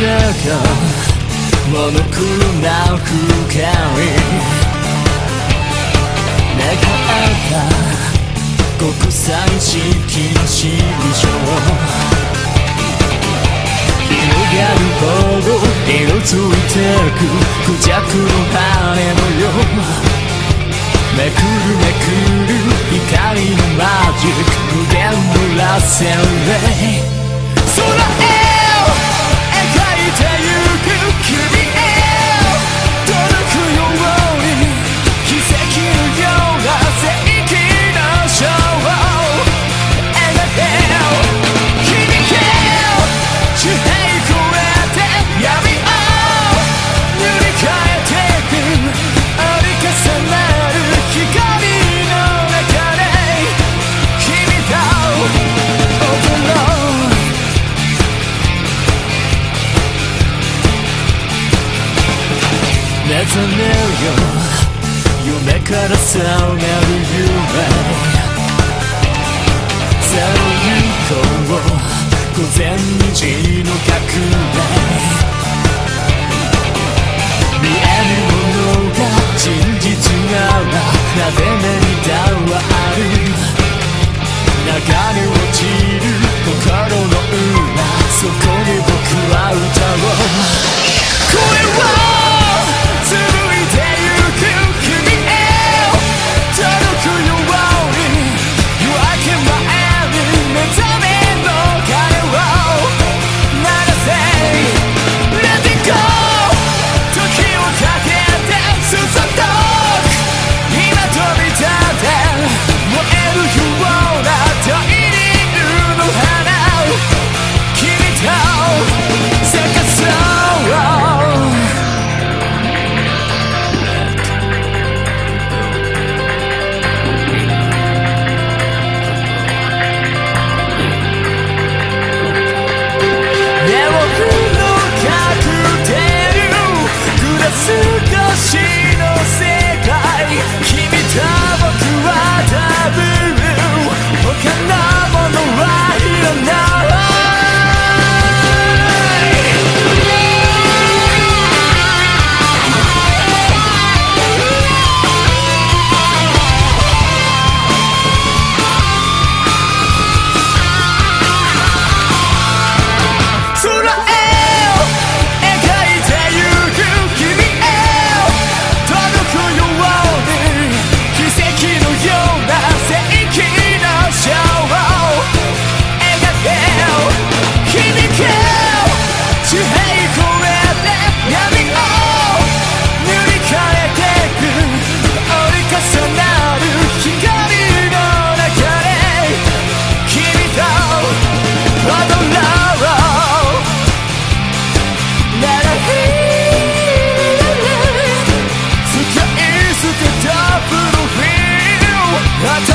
中モノクロな光願った。国際資金市場広がるほど色ついてくクジャクの羽のようめくるめくる光のマジック無限の螺旋で空へてゆくめよ夢から覚める夢さあ行こう午前2時の革命見えるものが真実ならなぜ涙はある流れ落ちる心の裏そこに僕は歌お 쓸 것이 capital feel.